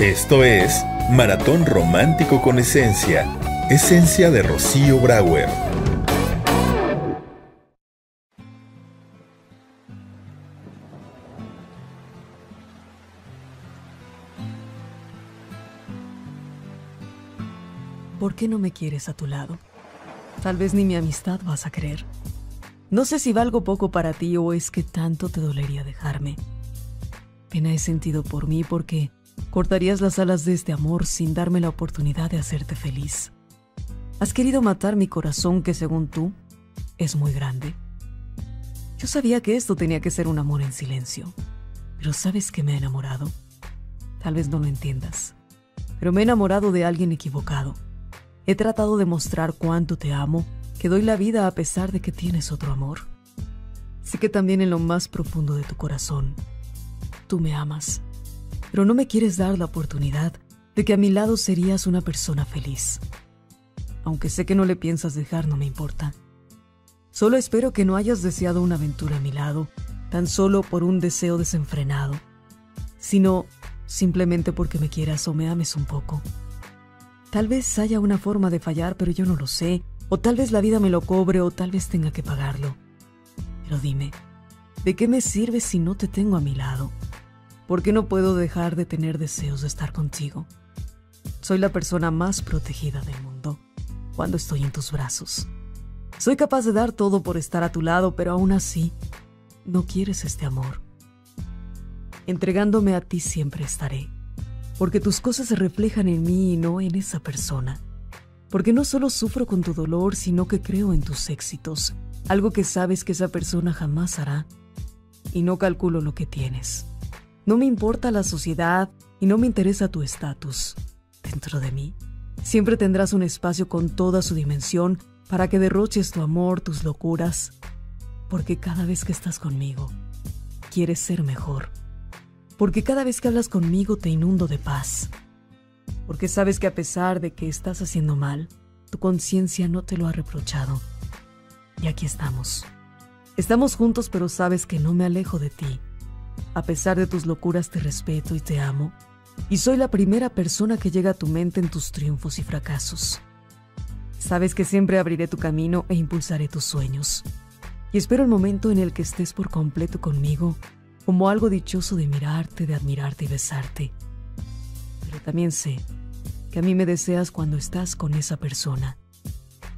Esto es Maratón Romántico con Esencia, Esencia de Rocío Brauer. ¿Por qué no me quieres a tu lado? Tal vez ni mi amistad vas a querer. No sé si valgo poco para ti o es que tanto te dolería dejarme. Pena he sentido por mí porque cortarías las alas de este amor sin darme la oportunidad de hacerte feliz. Has querido matar mi corazón que según tú es muy grande. Yo sabía que esto tenía que ser un amor en silencio, pero ¿sabes que me he enamorado? Tal vez no lo entiendas, pero me he enamorado de alguien equivocado He tratado de mostrar cuánto te amo, que doy la vida a pesar de que tienes otro amor. Sé que también en lo más profundo de tu corazón, tú me amas, pero no me quieres dar la oportunidad de que a mi lado serías una persona feliz. Aunque sé que no le piensas dejar, no me importa. Solo espero que no hayas deseado una aventura a mi lado, tan solo por un deseo desenfrenado, sino simplemente porque me quieras o me ames un poco. Tal vez haya una forma de fallar, pero yo no lo sé. O tal vez la vida me lo cobre o tal vez tenga que pagarlo. Pero dime, ¿de qué me sirve si no te tengo a mi lado? ¿Por qué no puedo dejar de tener deseos de estar contigo? Soy la persona más protegida del mundo cuando estoy en tus brazos. Soy capaz de dar todo por estar a tu lado, pero aún así, no quieres este amor. Entregándome a ti siempre estaré porque tus cosas se reflejan en mí y no en esa persona. Porque no solo sufro con tu dolor, sino que creo en tus éxitos, algo que sabes que esa persona jamás hará, y no calculo lo que tienes. No me importa la sociedad y no me interesa tu estatus. Dentro de mí, siempre tendrás un espacio con toda su dimensión para que derroches tu amor, tus locuras, porque cada vez que estás conmigo, quieres ser mejor porque cada vez que hablas conmigo te inundo de paz, porque sabes que a pesar de que estás haciendo mal, tu conciencia no te lo ha reprochado. Y aquí estamos. Estamos juntos, pero sabes que no me alejo de ti. A pesar de tus locuras te respeto y te amo, y soy la primera persona que llega a tu mente en tus triunfos y fracasos. Sabes que siempre abriré tu camino e impulsaré tus sueños. Y espero el momento en el que estés por completo conmigo como algo dichoso de mirarte, de admirarte y besarte. Pero también sé que a mí me deseas cuando estás con esa persona.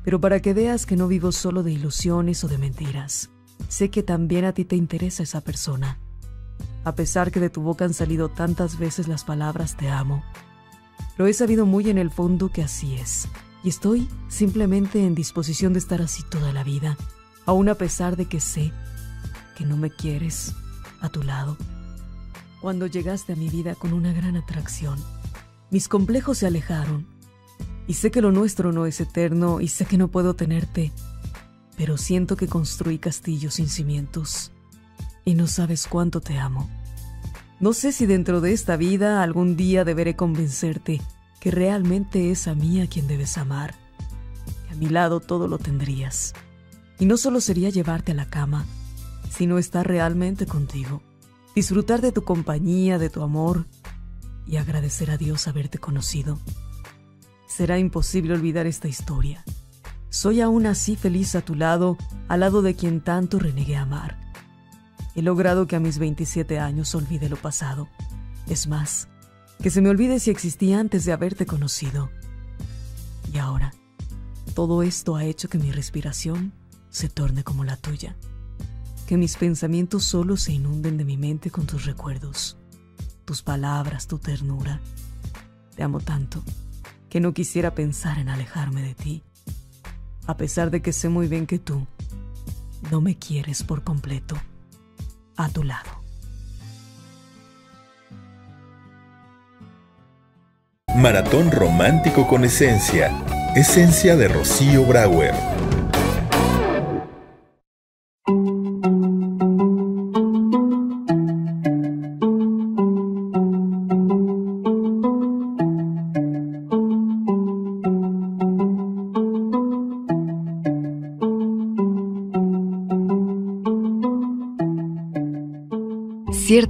Pero para que veas que no vivo solo de ilusiones o de mentiras, sé que también a ti te interesa esa persona. A pesar que de tu boca han salido tantas veces las palabras te amo, lo he sabido muy en el fondo que así es. Y estoy simplemente en disposición de estar así toda la vida, aun a pesar de que sé que no me quieres a tu lado. Cuando llegaste a mi vida con una gran atracción, mis complejos se alejaron. Y sé que lo nuestro no es eterno y sé que no puedo tenerte, pero siento que construí castillos sin cimientos. Y no sabes cuánto te amo. No sé si dentro de esta vida algún día deberé convencerte que realmente es a mí a quien debes amar. A mi lado todo lo tendrías. Y no solo sería llevarte a la cama, sino estar realmente contigo, disfrutar de tu compañía, de tu amor y agradecer a Dios haberte conocido. Será imposible olvidar esta historia. Soy aún así feliz a tu lado, al lado de quien tanto renegué amar. He logrado que a mis 27 años olvide lo pasado. Es más, que se me olvide si existí antes de haberte conocido. Y ahora, todo esto ha hecho que mi respiración se torne como la tuya que mis pensamientos solo se inunden de mi mente con tus recuerdos, tus palabras, tu ternura. Te amo tanto que no quisiera pensar en alejarme de ti, a pesar de que sé muy bien que tú no me quieres por completo a tu lado. Maratón Romántico con Esencia. Esencia de Rocío Brauer.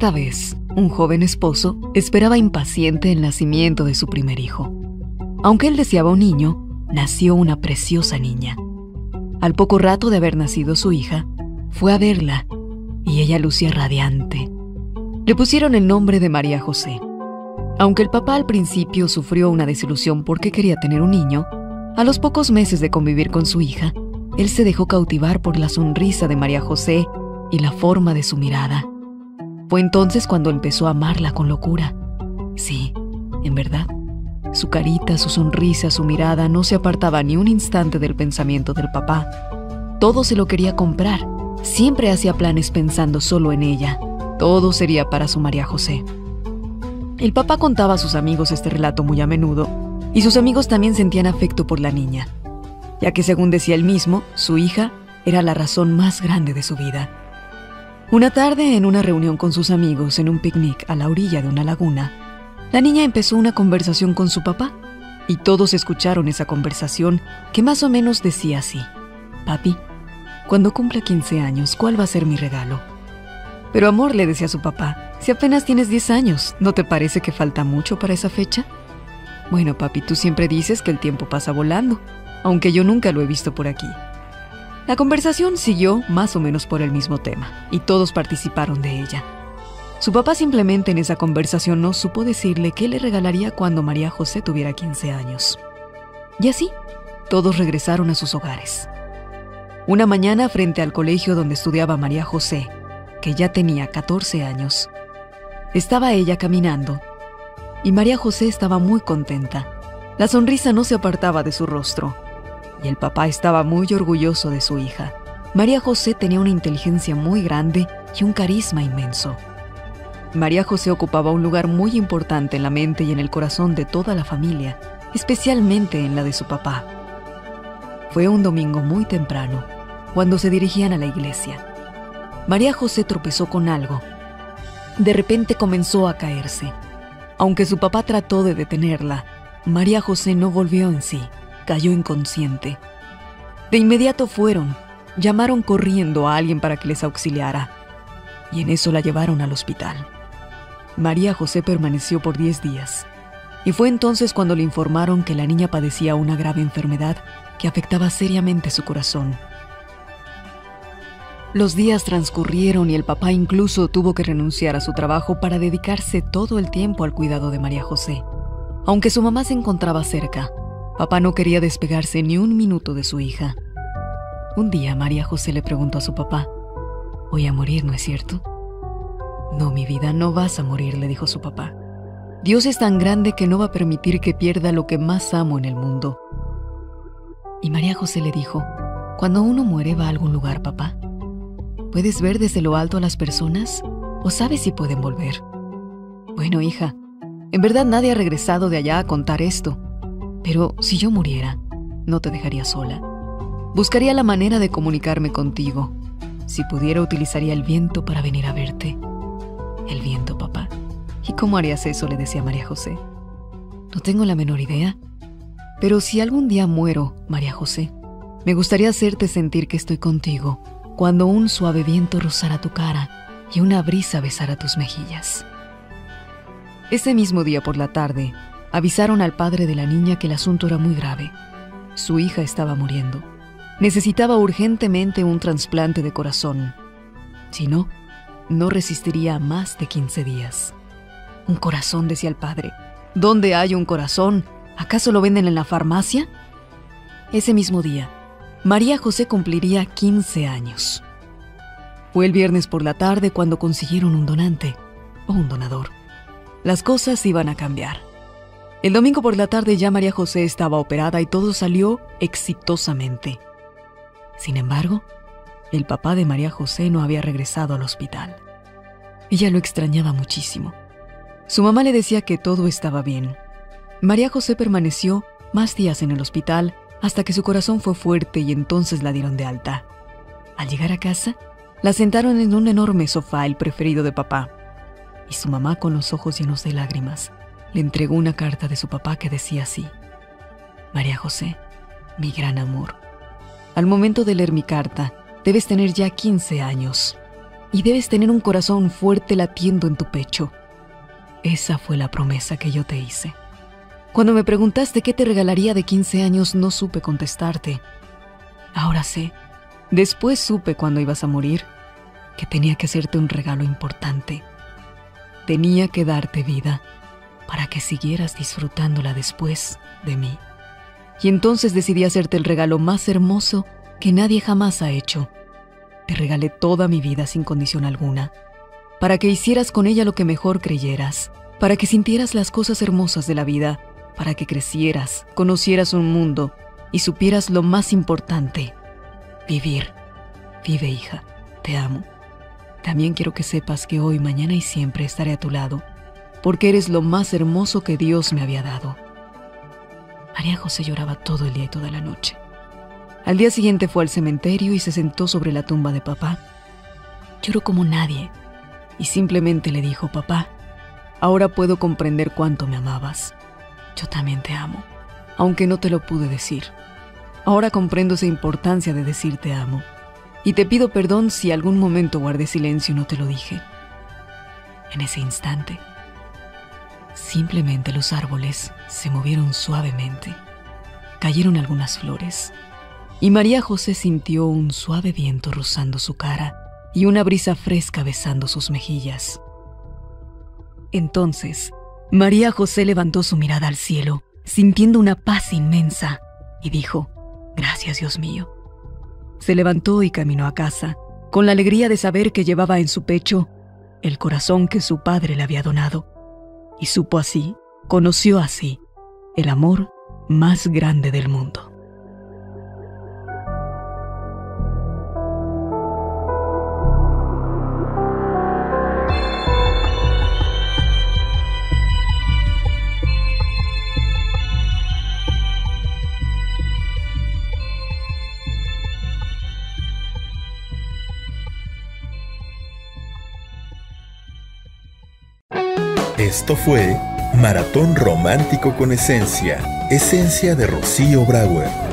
Cierta vez, un joven esposo, esperaba impaciente el nacimiento de su primer hijo. Aunque él deseaba un niño, nació una preciosa niña. Al poco rato de haber nacido su hija, fue a verla y ella lucía radiante. Le pusieron el nombre de María José. Aunque el papá al principio sufrió una desilusión porque quería tener un niño, a los pocos meses de convivir con su hija, él se dejó cautivar por la sonrisa de María José y la forma de su mirada. Fue entonces cuando empezó a amarla con locura. Sí, en verdad. Su carita, su sonrisa, su mirada no se apartaba ni un instante del pensamiento del papá. Todo se lo quería comprar. Siempre hacía planes pensando solo en ella. Todo sería para su María José. El papá contaba a sus amigos este relato muy a menudo, y sus amigos también sentían afecto por la niña, ya que según decía él mismo, su hija era la razón más grande de su vida. Una tarde, en una reunión con sus amigos en un picnic a la orilla de una laguna, la niña empezó una conversación con su papá, y todos escucharon esa conversación que más o menos decía así, Papi, cuando cumpla 15 años, ¿cuál va a ser mi regalo? Pero amor, le decía su papá, si apenas tienes 10 años, ¿no te parece que falta mucho para esa fecha? Bueno, papi, tú siempre dices que el tiempo pasa volando, aunque yo nunca lo he visto por aquí. La conversación siguió más o menos por el mismo tema, y todos participaron de ella. Su papá simplemente en esa conversación no supo decirle qué le regalaría cuando María José tuviera 15 años. Y así, todos regresaron a sus hogares. Una mañana frente al colegio donde estudiaba María José, que ya tenía 14 años, estaba ella caminando y María José estaba muy contenta. La sonrisa no se apartaba de su rostro y el papá estaba muy orgulloso de su hija. María José tenía una inteligencia muy grande y un carisma inmenso. María José ocupaba un lugar muy importante en la mente y en el corazón de toda la familia, especialmente en la de su papá. Fue un domingo muy temprano, cuando se dirigían a la iglesia. María José tropezó con algo. De repente comenzó a caerse. Aunque su papá trató de detenerla, María José no volvió en sí cayó inconsciente. De inmediato fueron, llamaron corriendo a alguien para que les auxiliara, y en eso la llevaron al hospital. María José permaneció por 10 días, y fue entonces cuando le informaron que la niña padecía una grave enfermedad que afectaba seriamente su corazón. Los días transcurrieron y el papá incluso tuvo que renunciar a su trabajo para dedicarse todo el tiempo al cuidado de María José. Aunque su mamá se encontraba cerca, Papá no quería despegarse ni un minuto de su hija. Un día María José le preguntó a su papá, Voy a morir, ¿no es cierto? No, mi vida, no vas a morir, le dijo su papá. Dios es tan grande que no va a permitir que pierda lo que más amo en el mundo. Y María José le dijo, Cuando uno muere va a algún lugar, papá. ¿Puedes ver desde lo alto a las personas? ¿O sabes si pueden volver? Bueno, hija, en verdad nadie ha regresado de allá a contar esto. Pero si yo muriera, no te dejaría sola. Buscaría la manera de comunicarme contigo. Si pudiera, utilizaría el viento para venir a verte. El viento, papá. ¿Y cómo harías eso? le decía María José. No tengo la menor idea. Pero si algún día muero, María José, me gustaría hacerte sentir que estoy contigo cuando un suave viento rozara tu cara y una brisa besara tus mejillas. Ese mismo día por la tarde, Avisaron al padre de la niña que el asunto era muy grave. Su hija estaba muriendo. Necesitaba urgentemente un trasplante de corazón. Si no, no resistiría más de 15 días. Un corazón, decía el padre. ¿Dónde hay un corazón? ¿Acaso lo venden en la farmacia? Ese mismo día, María José cumpliría 15 años. Fue el viernes por la tarde cuando consiguieron un donante o un donador. Las cosas iban a cambiar. El domingo por la tarde ya María José estaba operada y todo salió exitosamente. Sin embargo, el papá de María José no había regresado al hospital. Ella lo extrañaba muchísimo. Su mamá le decía que todo estaba bien. María José permaneció más días en el hospital hasta que su corazón fue fuerte y entonces la dieron de alta. Al llegar a casa, la sentaron en un enorme sofá, el preferido de papá, y su mamá con los ojos llenos de lágrimas le entregó una carta de su papá que decía así, María José, mi gran amor, al momento de leer mi carta, debes tener ya 15 años y debes tener un corazón fuerte latiendo en tu pecho, Esa fue la promesa que yo te hice. Cuando me preguntaste qué te regalaría de 15 años, no supe contestarte. Ahora sé, después supe cuando ibas a morir, que tenía que hacerte un regalo importante. Tenía que darte vida para que siguieras disfrutándola después de mí. Y entonces decidí hacerte el regalo más hermoso que nadie jamás ha hecho. Te regalé toda mi vida sin condición alguna, para que hicieras con ella lo que mejor creyeras, para que sintieras las cosas hermosas de la vida, para que crecieras, conocieras un mundo y supieras lo más importante, vivir. Vive hija, te amo. También quiero que sepas que hoy, mañana y siempre estaré a tu lado, porque eres lo más hermoso que Dios me había dado. María José lloraba todo el día y toda la noche. Al día siguiente fue al cementerio y se sentó sobre la tumba de papá. Lloró como nadie y simplemente le dijo, papá, ahora puedo comprender cuánto me amabas. Yo también te amo, aunque no te lo pude decir. Ahora comprendo esa importancia de decir te amo y te pido perdón si algún momento guardé silencio y no te lo dije. En ese instante, simplemente los árboles se movieron suavemente. Cayeron algunas flores y María José sintió un suave viento rozando su cara y una brisa fresca besando sus mejillas. Entonces, María José levantó su mirada al cielo, sintiendo una paz inmensa, y dijo, Gracias Dios mío se levantó y caminó a casa, con la alegría de saber que llevaba en su pecho el corazón que su padre le había donado. Y supo así, conoció así, el amor más grande del mundo. Esto fue Maratón Romántico con Esencia, Esencia de Rocío Brauer.